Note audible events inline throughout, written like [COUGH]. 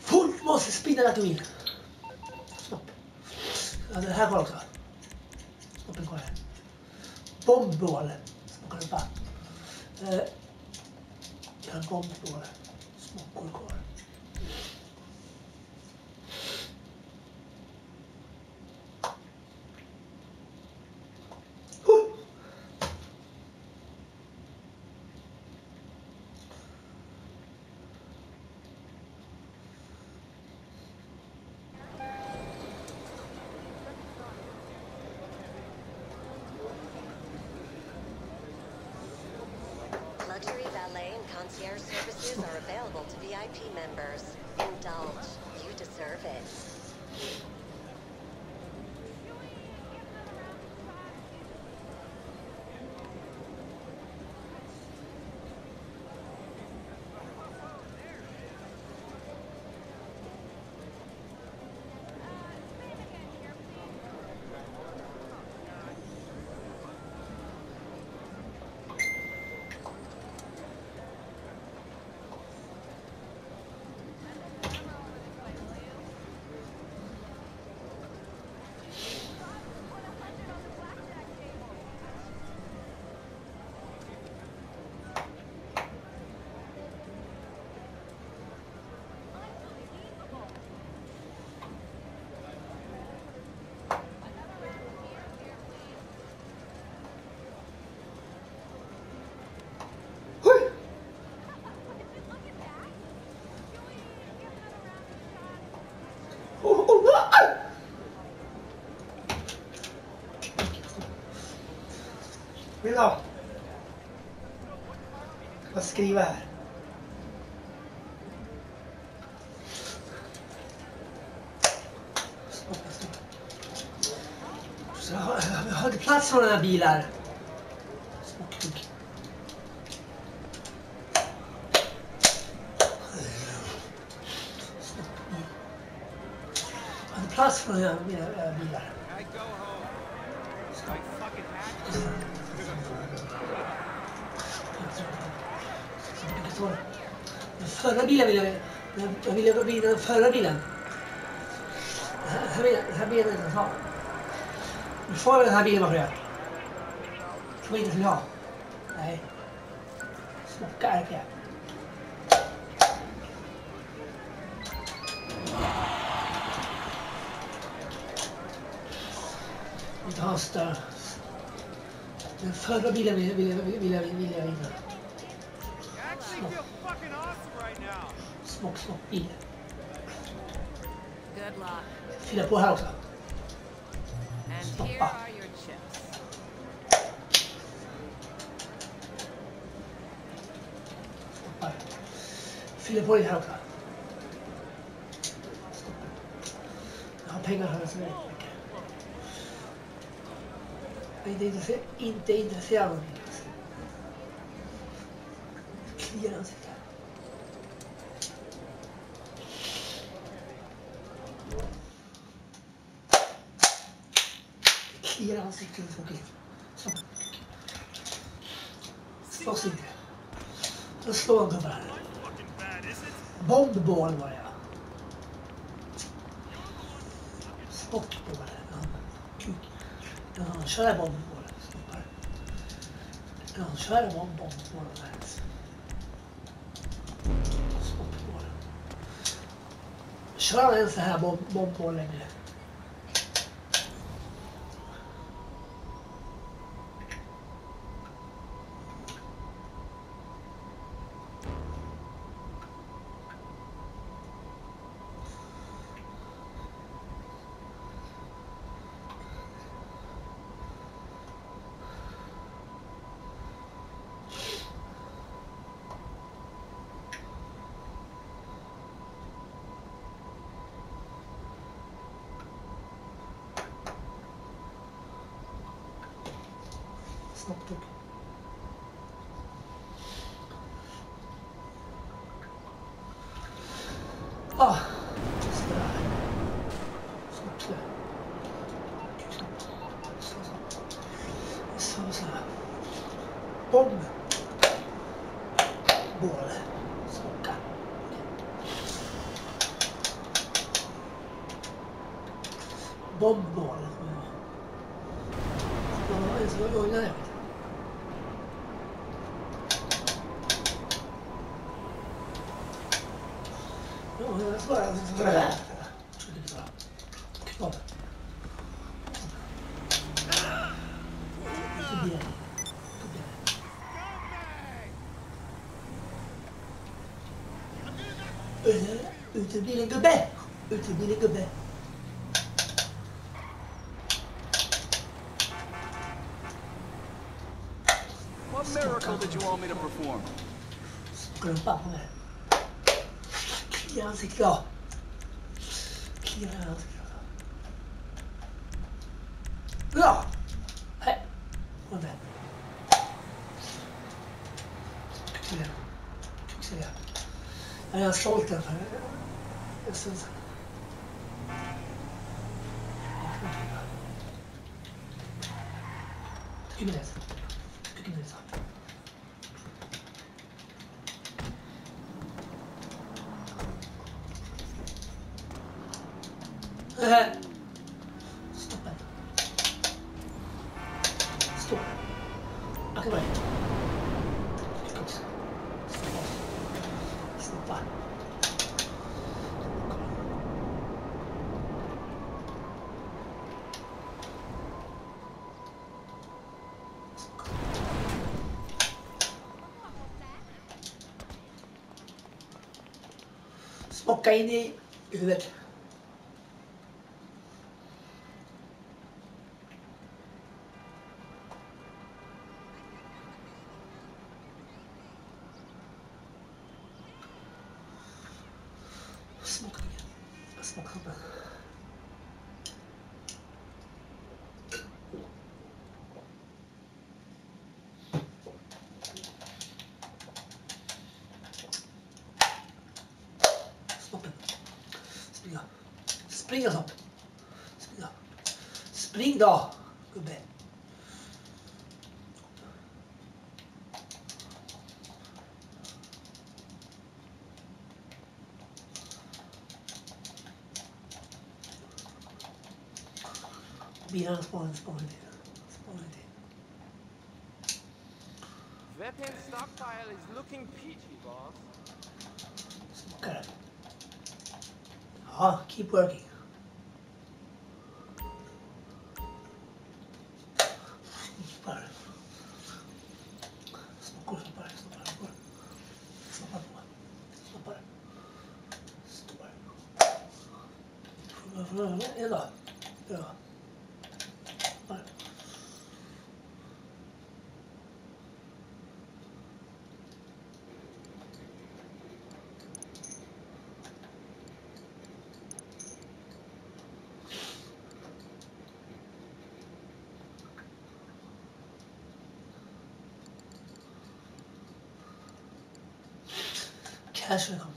Fort måste spinna datorin. Stopp. Ja, det här går också. Stoppen kvar här. Bombboll. Smockar bara. Eh, jag har bombboll. Smockor kvar. Vill du ha? Vad skriva här? Stoppa, stoppa. Så jag hade plats för några bilar. Det? Den eh, förra bilen vill jag... Jag ville gå vidare den förra bilen. Den här, bilen, vill jag ha. Nu får jag den här bilen varför jag. Det var inte som jag. Nej. Smocka är jag. Inte ha stör. Den förra bilen ville jag vinna. I actually feel fucking awesome right now. Smock, smock bil. Fylla på här också. Stoppa. Stoppar. Fyller på lite här också. Jag har pengar här så det räcker mycket. Jag är inte intresserad, inte intresserad av mycket. Kliar ansiktet. Kliar ansiktet och okej. Så. Slåss inte. Då slår han gubbe här. Bombboll var jag. Spockboll. Sono le bombe vola, signore. Non sono le bombe vola, ragazzi. Sono le bombe vola. Sono le bombe Ute- Ute blir en gubbe. Ute blir en gubbe. What miracle did you want me to perform? Glömpa på mig. Kliar i ansiktet då. Kliar i ansiktet. Ja! Hej. Och där. Kuxelera. Kuxelera. Jag är 身上。你看这个，这个。Kaydı hüvet. feet. Good bit. Beyond spawn, spawn it. Spawn it. Weapon stockpile is looking peachy, boss. Smoke it. Oh, keep working. hasta luego.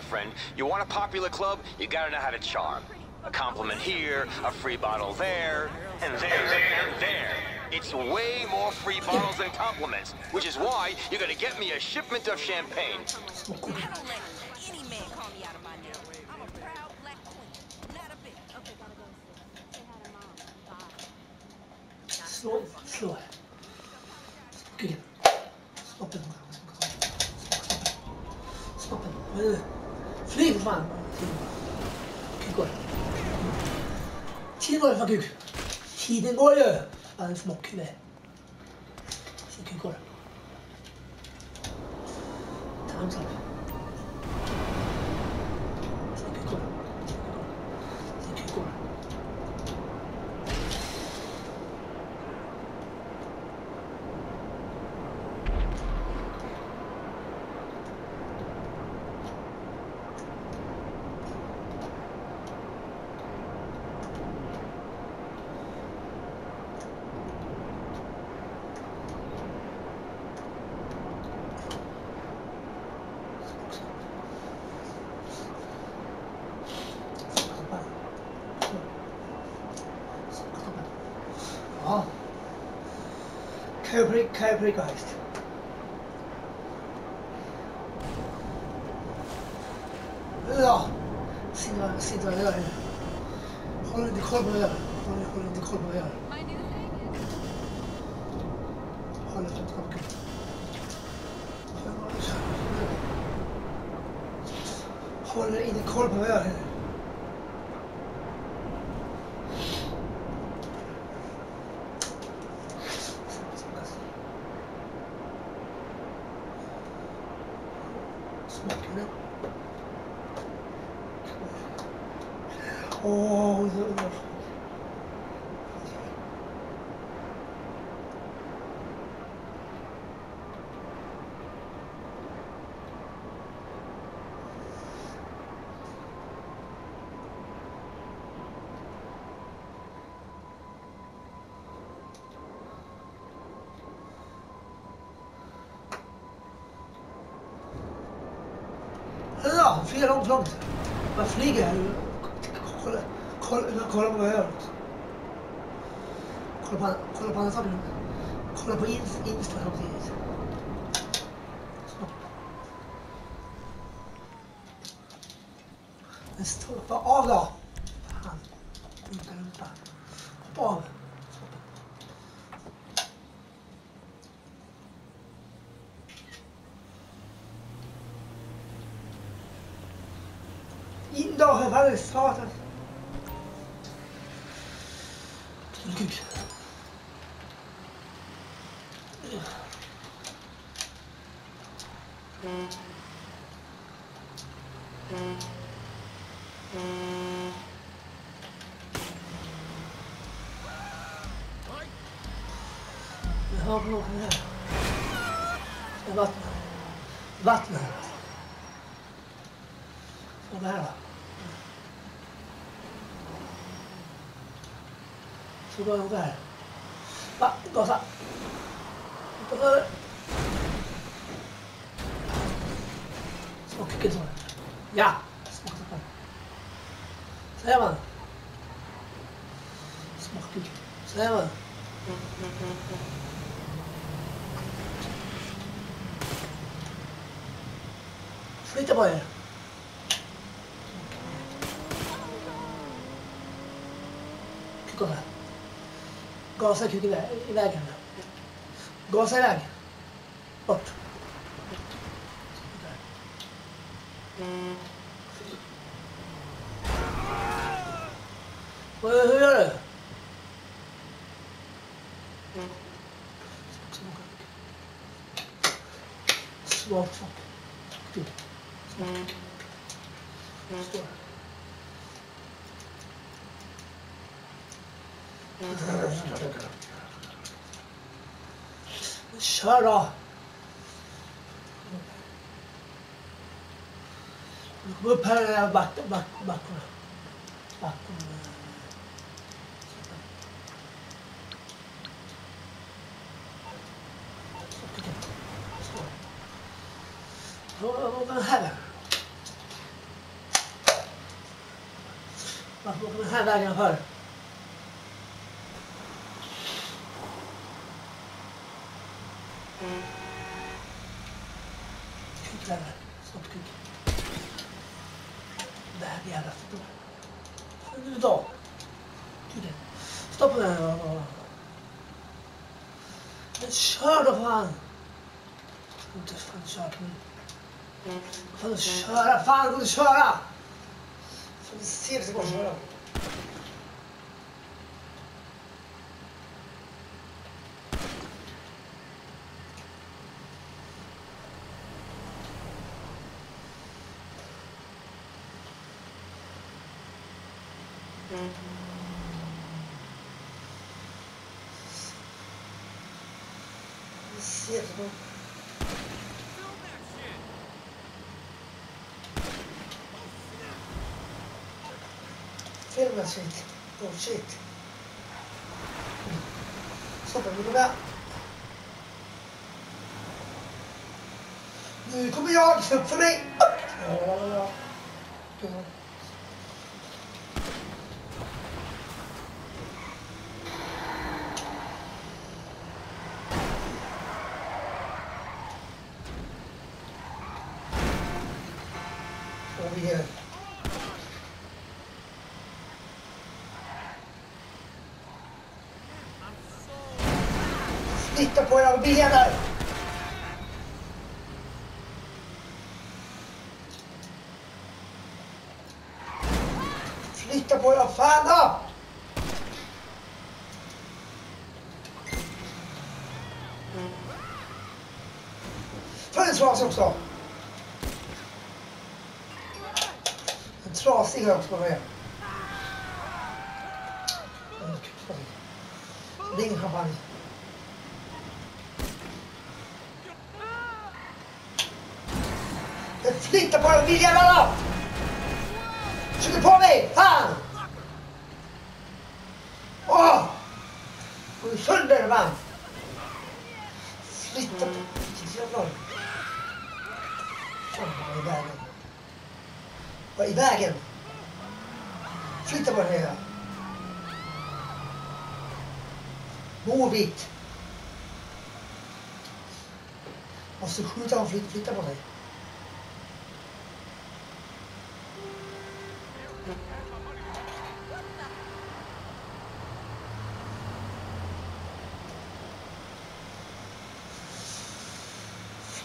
My friend, you want a popular club? You gotta know how to charm. A compliment here, a free bottle there, and there, and there. It's way more free bottles than compliments, which is why you're gonna get me a shipment of champagne. Snopp, god. I don't let any man call me Flyg för fan. Kuk går. Tiden går för kuk. Tiden går ju. Fan smockhuvud kuk går. Time's up. Så kuk går. Så kuk går. Caprica heist. Ja, sitter, sitter och gör det. Håll inte koll på vad jag gör. Håll, håll inte koll på vad jag gör. My new thing is Håll inte koll på Håller inte koll på vad jag gör. Smakar det? Åh, det är Ja, flyga långt, långt. Man flyger här. Kolla, kolla, kolla på vad jag gör. Kolla på, kolla på andra saker. Kolla på Insta, Insta samtidigt. Så. Men 我来了。吃多少 Gauss'a kökü vergen. Gauss'a vergen. Ot. Böyle böyle. 第二招。Canını çağıra. Şimdi hepsi boşuna. Все, ну. Filma Nu kommer jag, upp för mig. Ja, ja. Ja blir det? Flytta på era bilar! Flytta på era fan då! Ta en trasig också! En trasig har jag också med. Det är ingen champagne.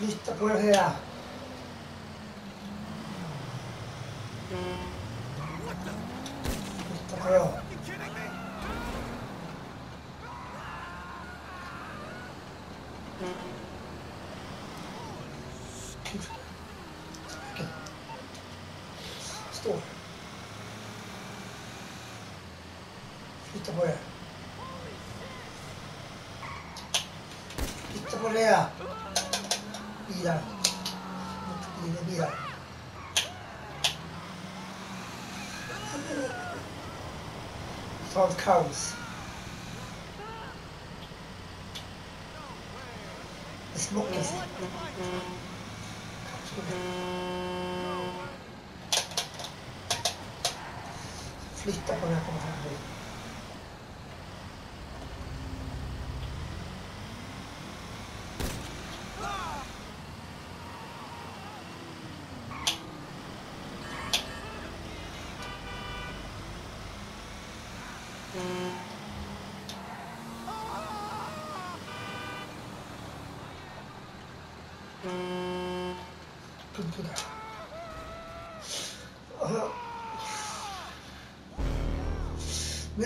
Listo por allá. Listo por allá. of cows.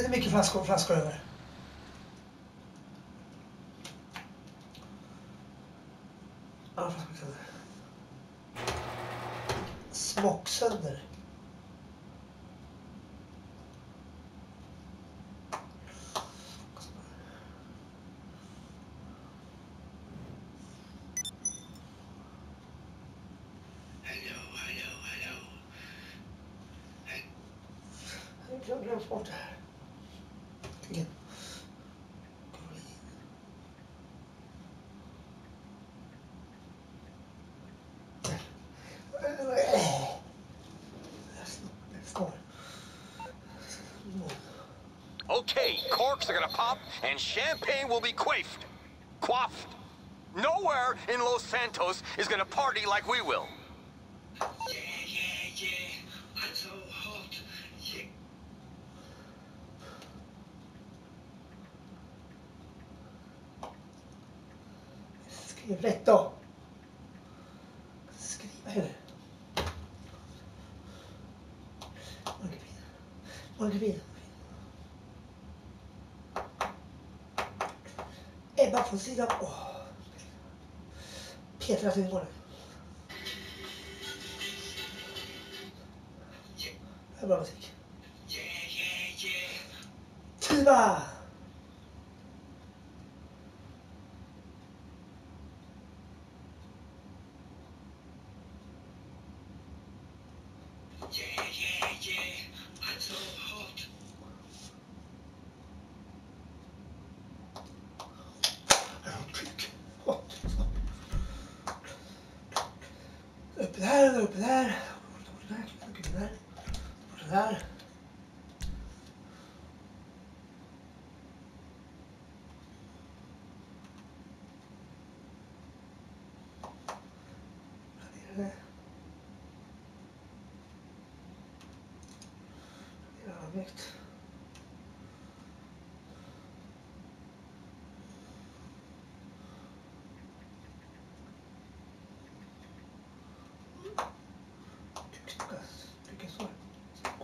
Nu mycket flaskor, flaskor över. Alla flaskor sönder. Smock sönder. Jag glömde bort det här. Okay, corks are gonna pop and champagne will be quaffed. Quaffed. Nowhere in Los Santos is gonna party like we will. clase de.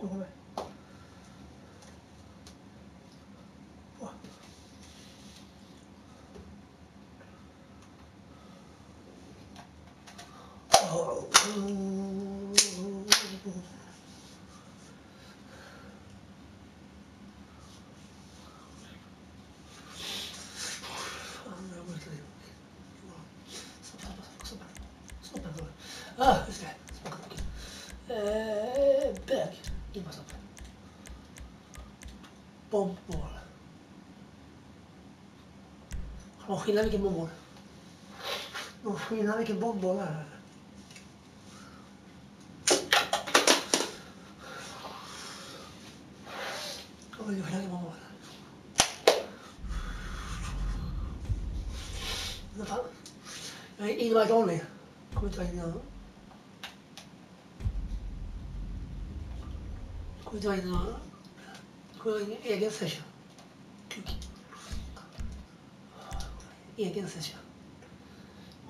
とこない。ああ 뽀뽀 Nog geen lemmetje bobbel. Nog geen lemmetje bobbel. Oh, je lemmetje bobbel. Eén wat only. Goed wat je nou. Goed wat je nou. 그러니 얘기는 사실 얘기는 사실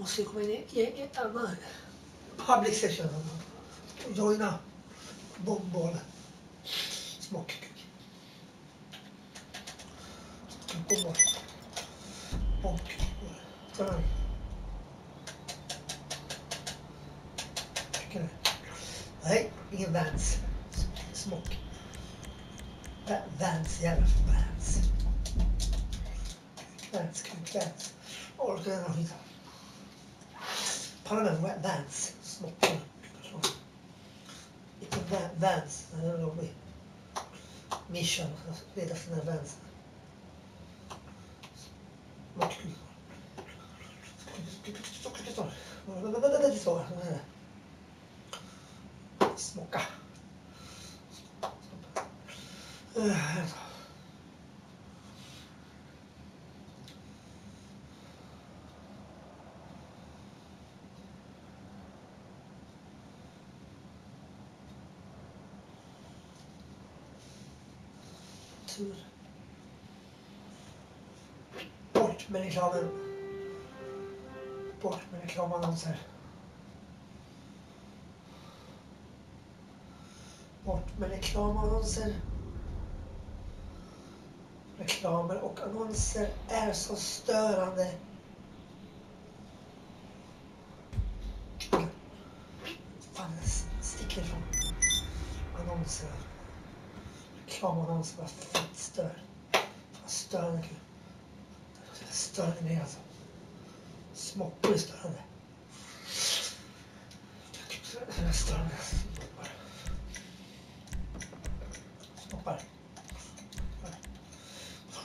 무슨 고민이 얘기 아마 public session 저희나 뭐 뭐라 스모킹 그거 뭐 Vans, I don't know, mission, lead us Vans. Med reklamen. Bort med reklamannonser. Bort med reklamannonser. Reklamer och annonser är så störande. Fan, det sticker ifrån annonser. Reklamannonser, vad fett stör. Störande kul. 伝われねえやつスモッコ伝わらない伝わらない。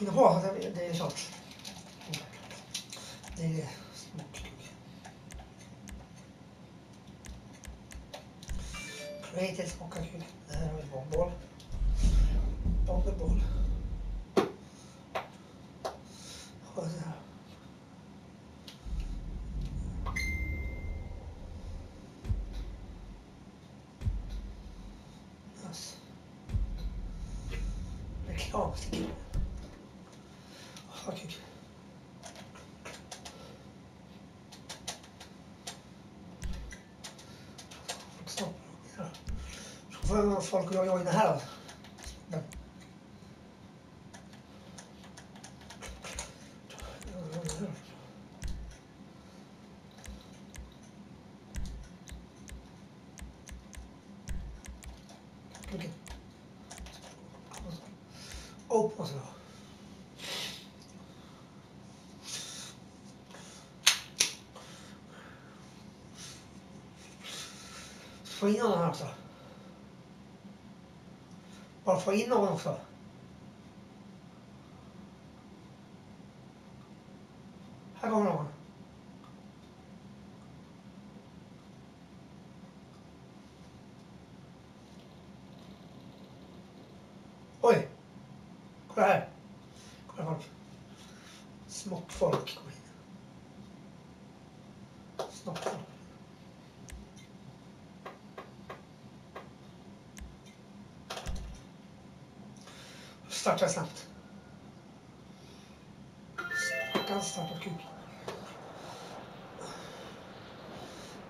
の方はでしょう。いい。Okay. stop! så får jag folk att joina här. foi inonso. contrassalto. Caso stato chiuso.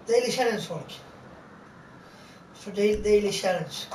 Daily challenge folk. For daily challenge.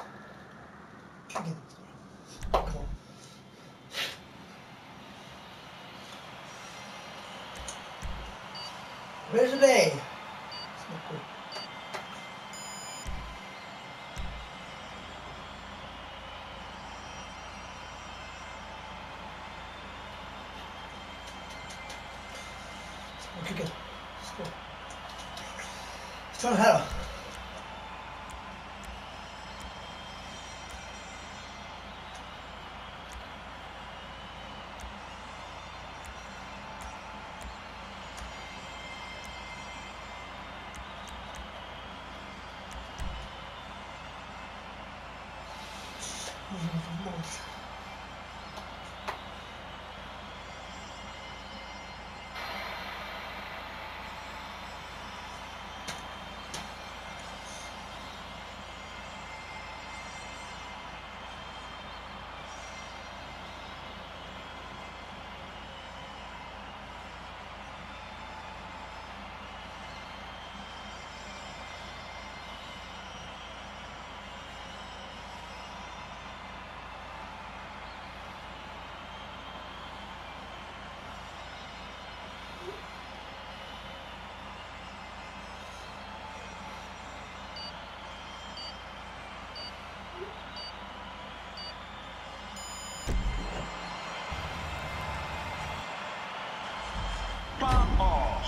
of both.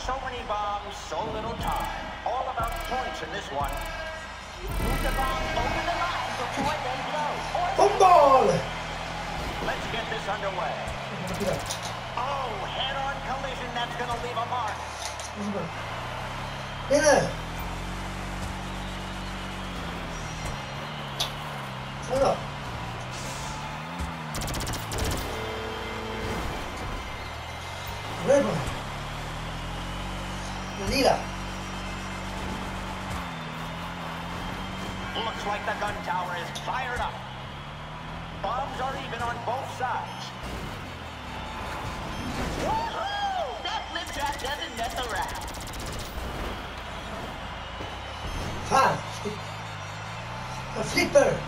So many bombs, so little time. All about points in this one. Move the bomb over the line before they blow. Football! Let's get this underway. Oh, head-on collision that's going to leave a mark. Yeah. sleeper.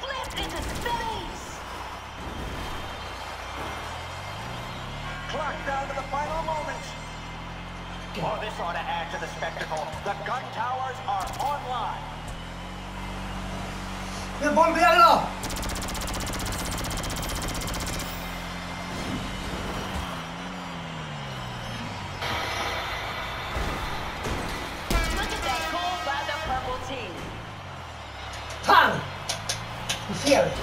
Oh, this ought to add to the spectacle. The gun towers are online. You see it?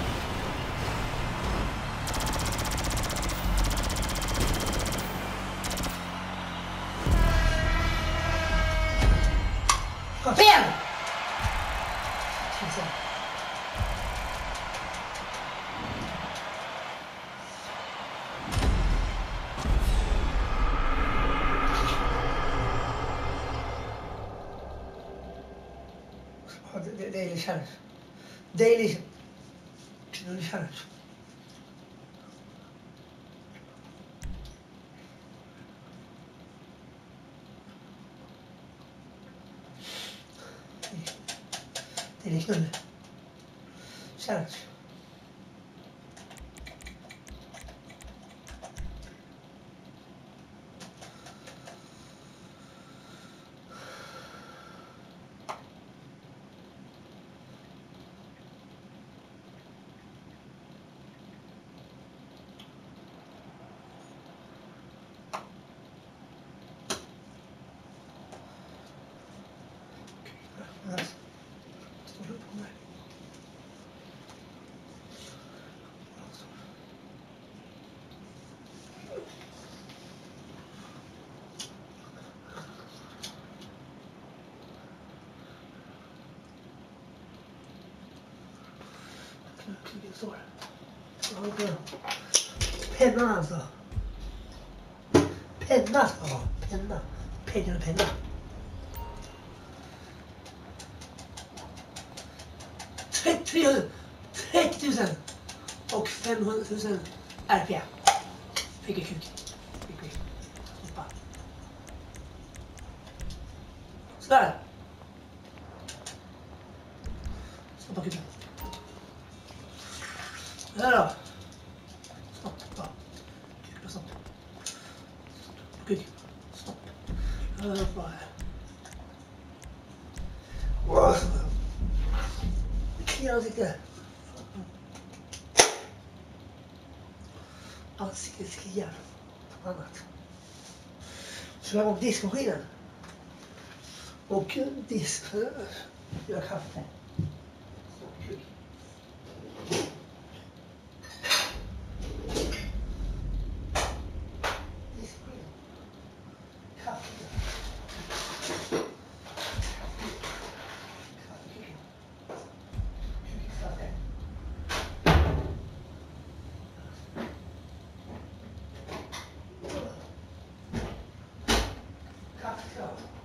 Det. Pennan alltså. Penna ska ha. Penna. Penna och penna. Tre, 30 000 och 500 000 RPM. escogida. go.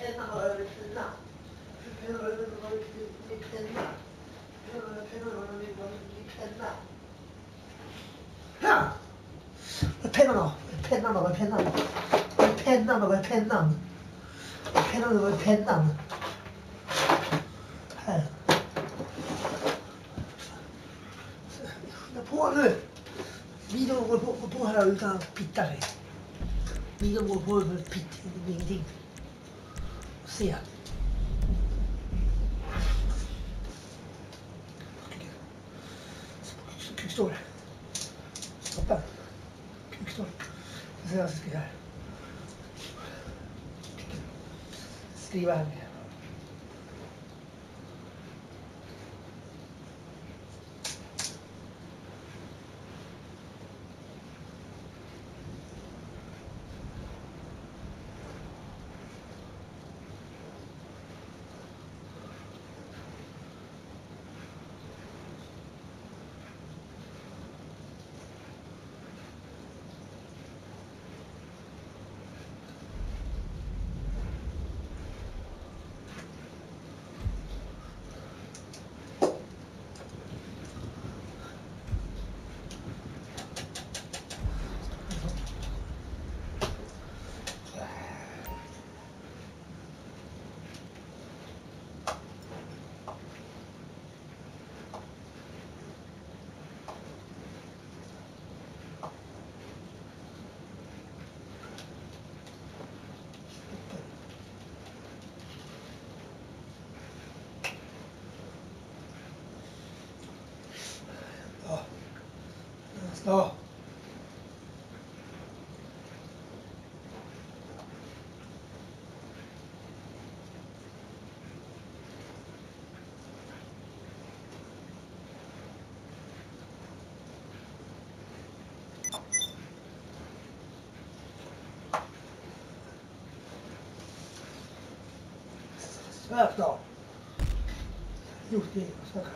Pennan var över penna. Pennan var över penna. Ja! Var är pennan då? Var pennan? Var pennan? Var är pennan? Var pennan? Pennan? Var pennan? Här. Skynda på nu! Videon går på, på, här utan att pitta sig. Videon går på utan att ingenting. Se. Kukstol. Stoppa. Kukstol. Jag ska jag ska skriva här. Skriva här. med. ラいまだから。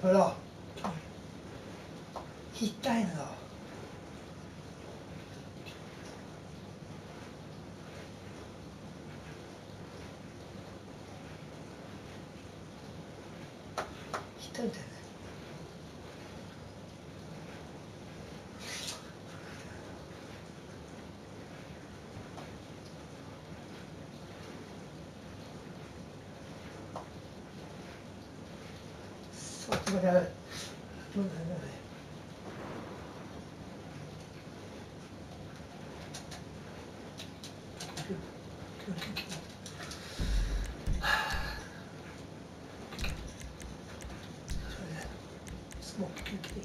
回来了，失态。got [SIGHS] it. Smoke cookie.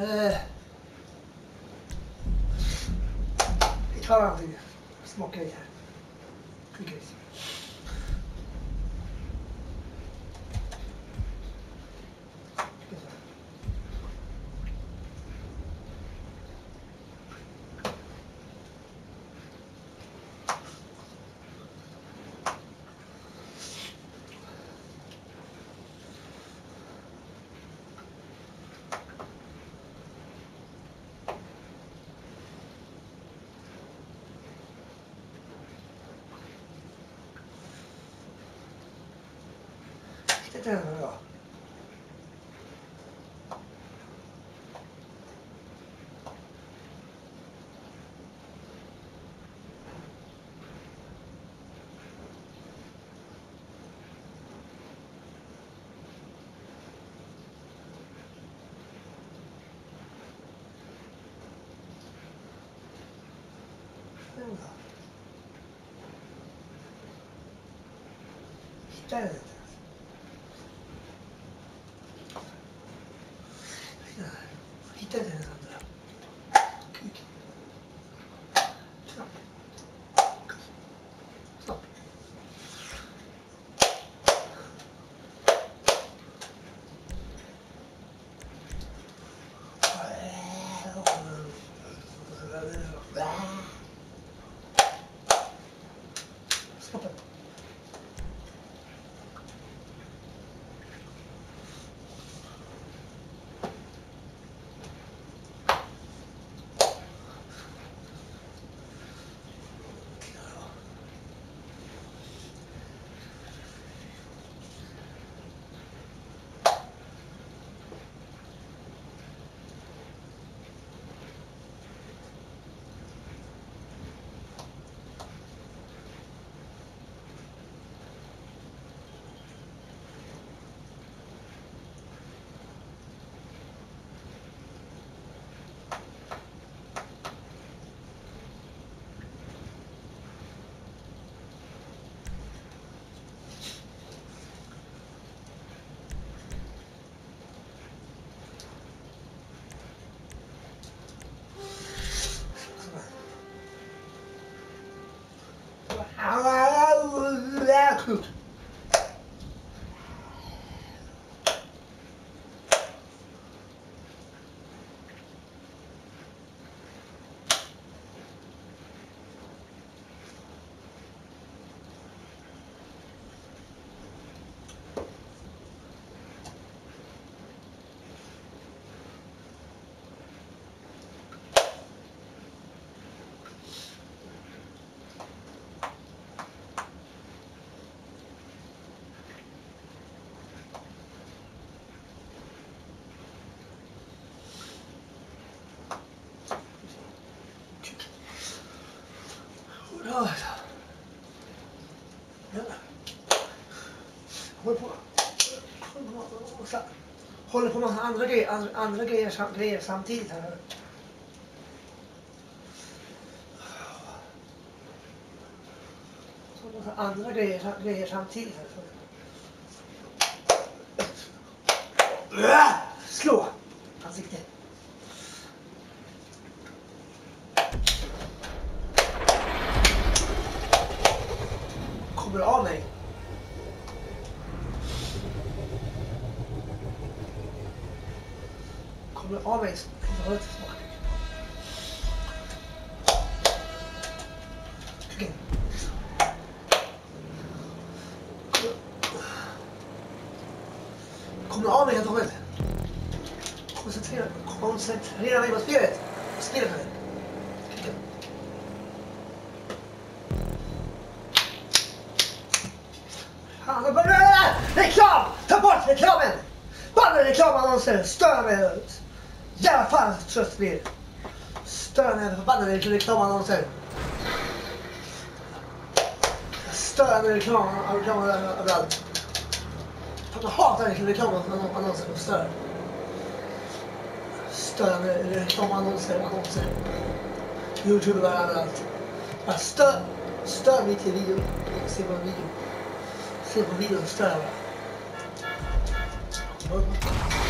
Eh, vi tar någonting. Smakar i här. したよ cook håller på med andra grejer, andra, andra grejer, sam- grejer samtidigt här. Så andra grejer, grejer samtidigt här. Äh! Slå! Ansikte. Kommer av mig. Kommer av mig. Jag vet inte. Okej. Kommer av mig helt och hållet. Koncentrera, koncentrera mig på spelet. På spelet. här. Klicka. Fan, vad bra! Reklam! Ta bort reklamen! Banna reklamannonser! Stör mig! Jävla fan trött blir det. Stör när med förbannade reklamannonser. Jag stör mig reklamannonser överallt. Fan, jag hatar reklamannonser och stör. Störande reklamannonser, annonser. Youtube överallt. Jag stör, stör mig till video. Se på en video. Se på videon stör jag bara.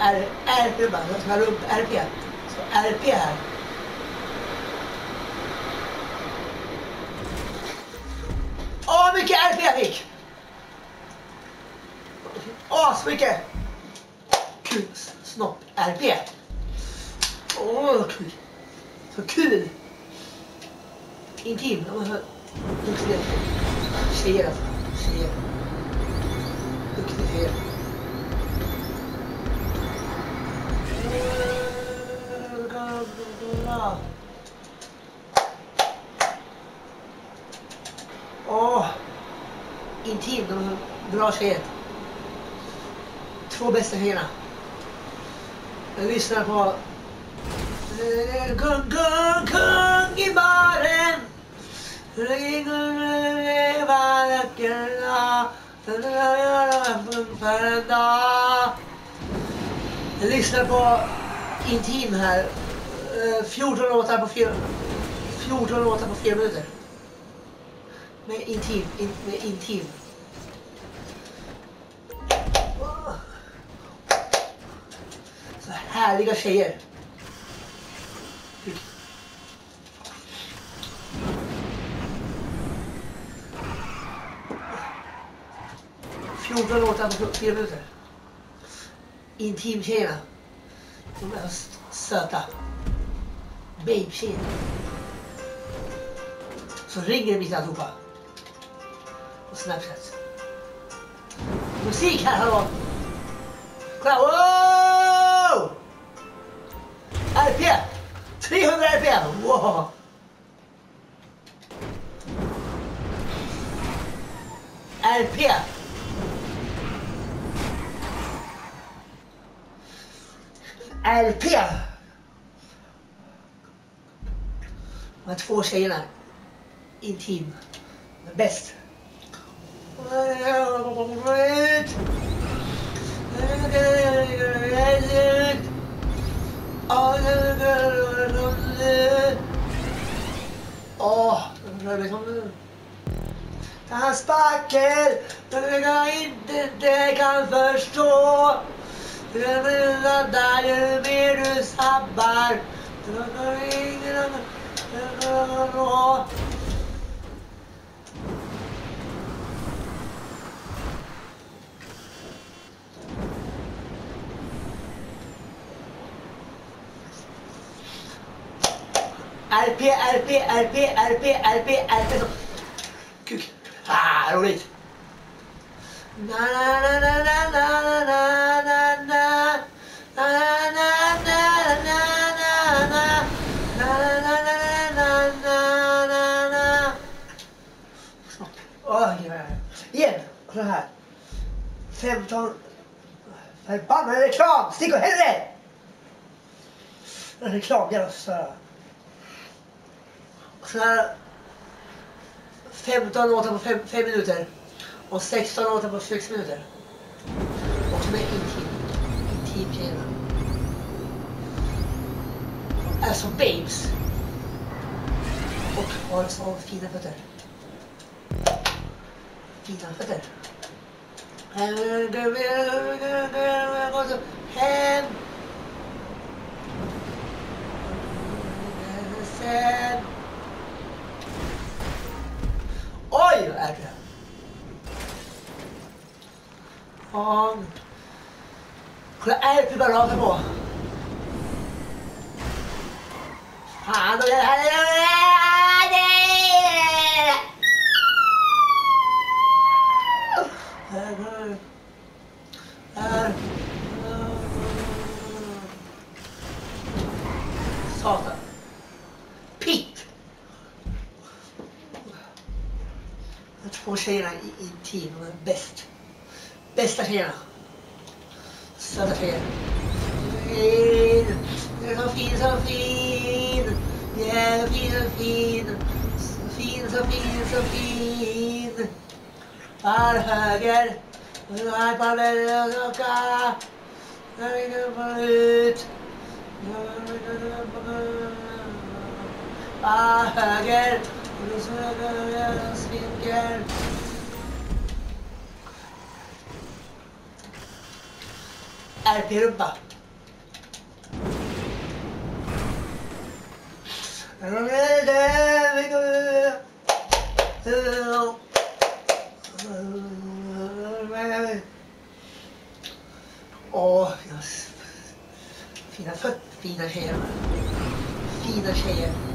R, RP bara, jag ska upp RP. Så RP här. Åh, mycket RP jag fick! Asmycket! Kul snopp RP. Åh, vad kul. Så kul! Intim. De var så tjejer alltså. Tjejer. Duktig tjejer. Åh! Intim. De är bra tjejer. Två bästa tjejerna. Jag lyssnar på eh, Kung, kung, kung i baren för en dag jag lyssnar på Intim här. Eh, 14 låtar på 4 14 låtar på 4 minuter. Med Intim. In, med Intim. Så härliga tjejer. 14 låtar på fyra minuter. Intimtjejerna. De är så söta. Babe-tjejer. Så ringer mitt i alltihopa. På Snapchat. Musik här, hallå! Kolla, wow! RP! 300 RP! Wow! RP! LP! De två tjejerna. Intim. Bäst. Åh, Den här sparken, den jag inte det kan förstå Mer du sabbar. RP, RP, RP, RP, RP, RP. Kuk. Ah, roligt. Na, na, na, na, na, na, förbannade reklam! Stick åt helvete! Reklam, jävla eh, och Så här 15 låtar på 5 minuter och 16 låtar på 6 minuter. Och som är intim. Intim tjejerna. Alltså babes. Och har så fina fötter. Fina fötter. hand. Sad. Oil at On. 그래, 아예 비가 나와서 뭐. 아, 노래, 아예, 아예. Två tjejerna i, i team, är bäst. Bästa tjejerna. Söta tjejer. Fin. Du är så fin, så fin. Du är så fin, så fin. Så fin, så fin, så fin. Var höger. Du Var på väg och åka. Höger på ut. Var höger. RP-rumpa. Åh. Fina fötter, fina tjejer. Fina tjejer.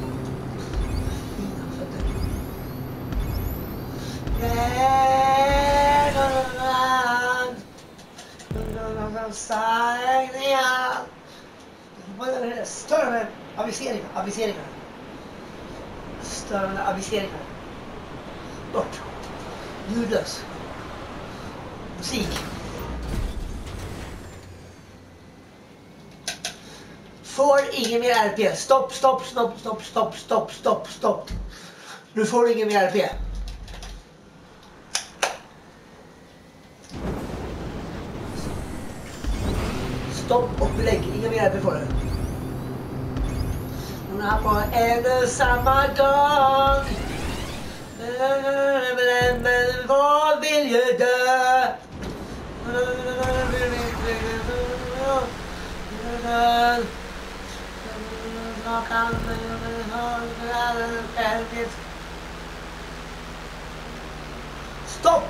Vägarna Störande aviseringar, aviseringar. Störande aviseringar. Bort. Ljudlös. Musik. Får ingen mer RP. Stopp, stopp, stopp, stopp, stopp, stopp, stopp, stopp. Nu får du ingen mer RP. Stopp och belägg. Inga RP får du. På en och samma gång. Men, vad vill ju dö? Stopp!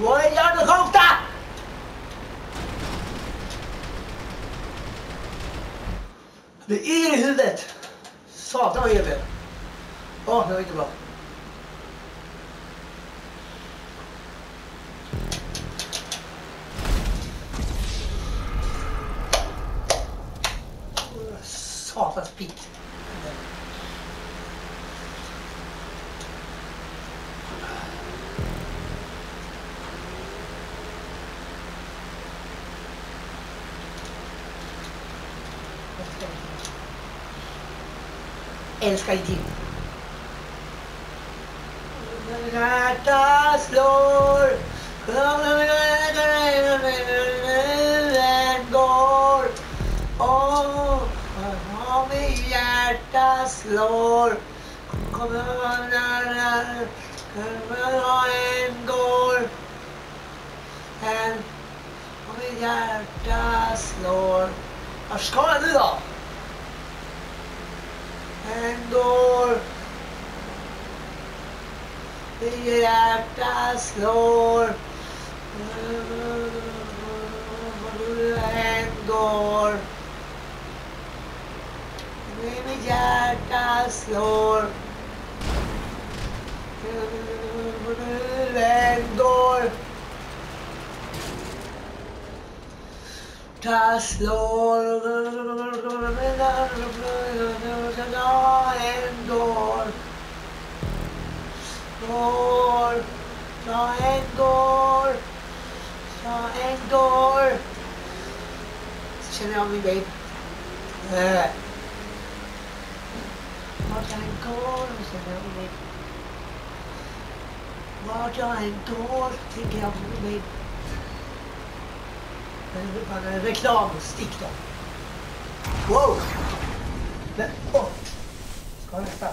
Vad? Det är i huvudet. Satan vad jobbigt. Åh, det var inte bra. Älskar Jim. liv. Hjärta slår går Åh, mitt hjärta slår Kommer går En och mitt hjärta slår Vart ska jag nu då? Andor, Be at us, Lord. And Lord. Be at us, Cast Lord and Lord Lord and Lord and Lord Chin on me babe Yeah What I'm going to say me babe What I'm going to take care of me babe reklamstick då. Wow! Men, åh! Ska jag nästa?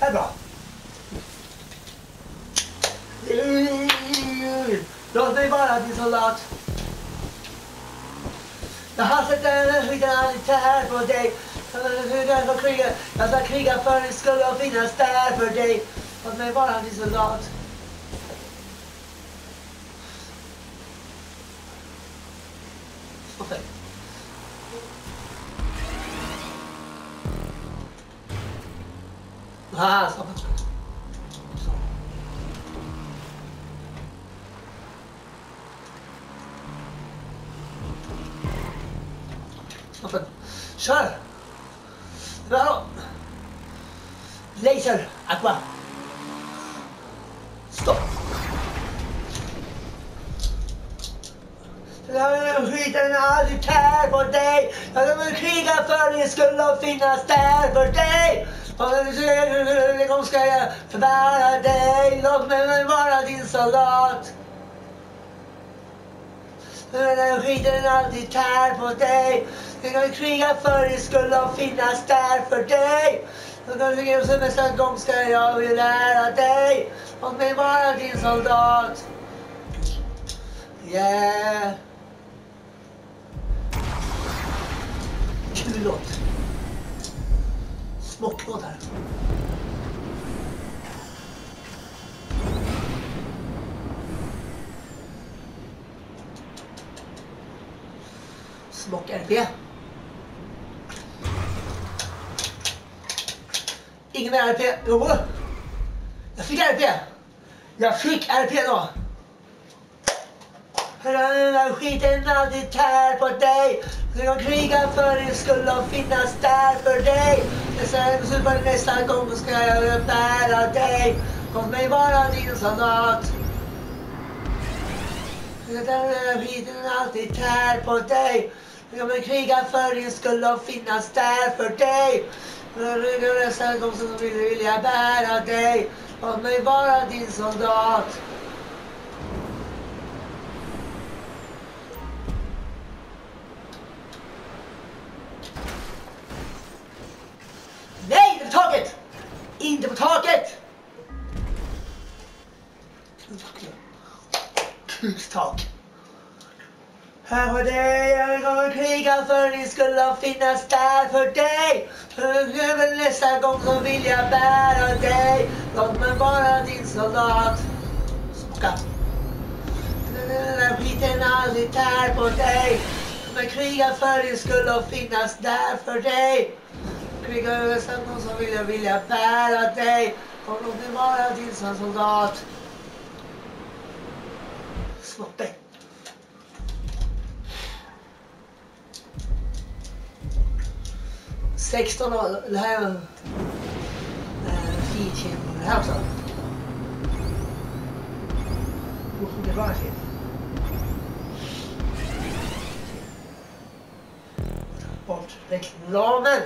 Här är bra. Låt mig vara din soldat. Jag har sett en humanitär på dig. Jag ska kriga, jag ska kriga för din skull och finnas där för dig. Låt mig vara din soldat. 아, 서버. Open. Sure. Laser. Aqua. Stop. Den här skiten har aldrig tär på dig. Den gonna skulle finnas förbära dig. Låt mig vara din soldat. Men den Skiten alltid tär på dig. Jag kan kriga för din skulle finnas där för dig. Och de som Nästa gång ska jag vill lära dig. Låt mig vara din soldat. Yeah. Kul låt. Smocklåt här. Smock-RP. Ingen mer RP. Jo. Jag fick RP. Jag fick RP då. Hörru, skiten alltid tär på dig. Jag krigar för din skull och finnas där för dig. Nästa, nästa gång ska jag bära dig. Låt mig vara din soldat. Skiten alltid tär på dig. Jag kommer kriga för din skull och finnas där för dig. Nästa gång så vill jag bära dig. Låt mig vara din soldat. Nej, inte på taket! Inte på taket! Kukstak. Här var dig, jag kommer kriga krigar för ni skulle finnas där för dig. Men nästa gång så vill jag bära dig. Låt mig vara din soldat. Ska. Den där skiten aldrig tär på dig. Men kriga för din skull och finnas där för dig. Kriga för nästa gång så vill jag vilja bära dig. Låt mig vara din soldat. Snoppen. 16 år, det här är eh, Fitchen, det här också... Det var det. Bort reklamen!